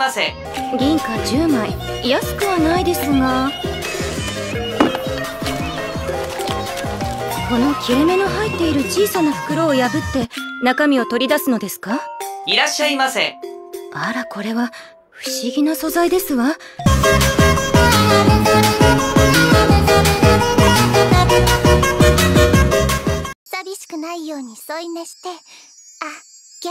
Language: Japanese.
ませ銀貨10枚。安くはないですが。この切れ目の入っている小さな袋を破って中身を取り出すのですか？いらっしゃいませ。あらこれは不思議な素材ですわ。寂しくないように添い寝してあげ